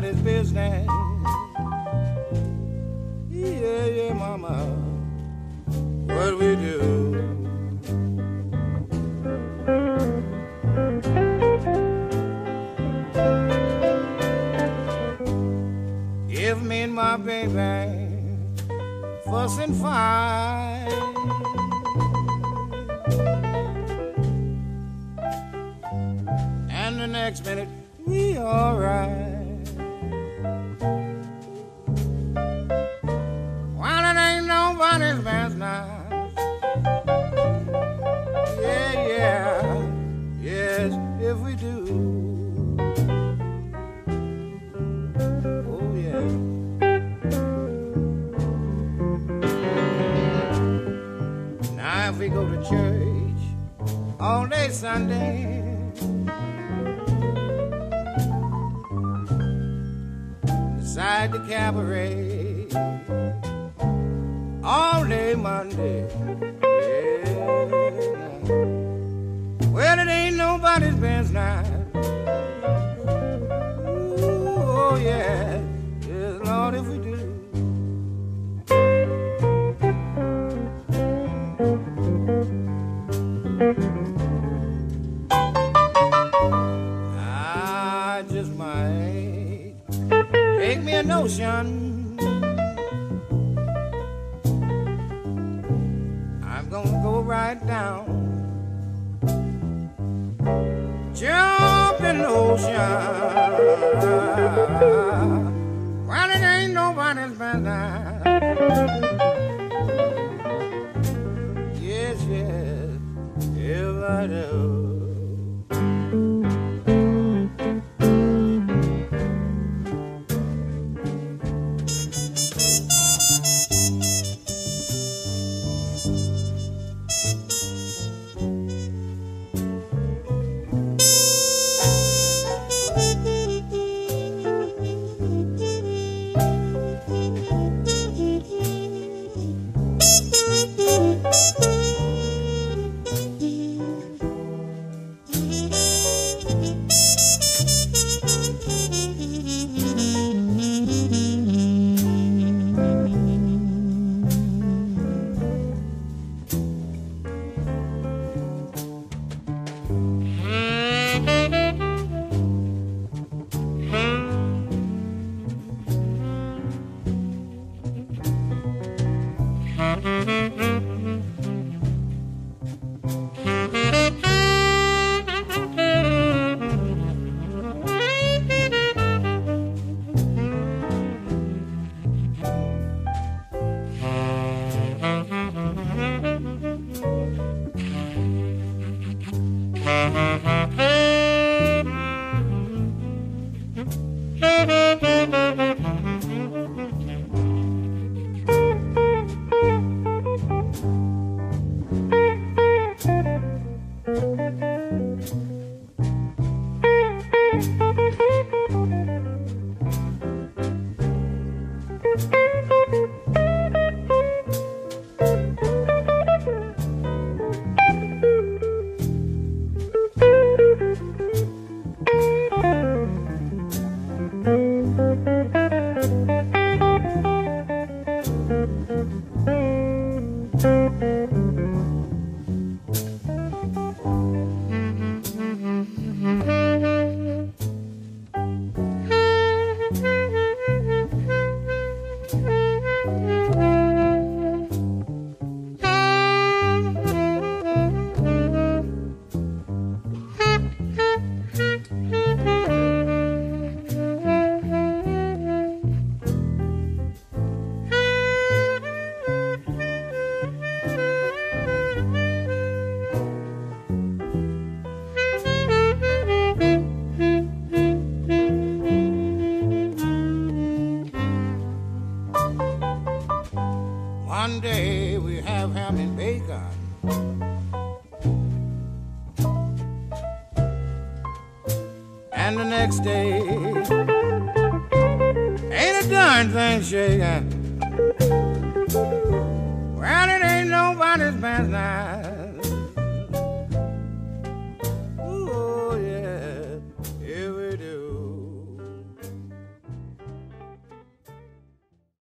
nobody's business. Yeah, yeah, mama, what we do. If me and my baby fuss and fight. And the next minute, we alright. Go to church all day Sunday, beside the cabaret all day Monday. Take me a notion. I'm gonna go right down, jump in the ocean. Well, it ain't nobody's business. Yes, yes, if I And the next day, ain't a darn thing shaking. Well, it ain't nobody's business.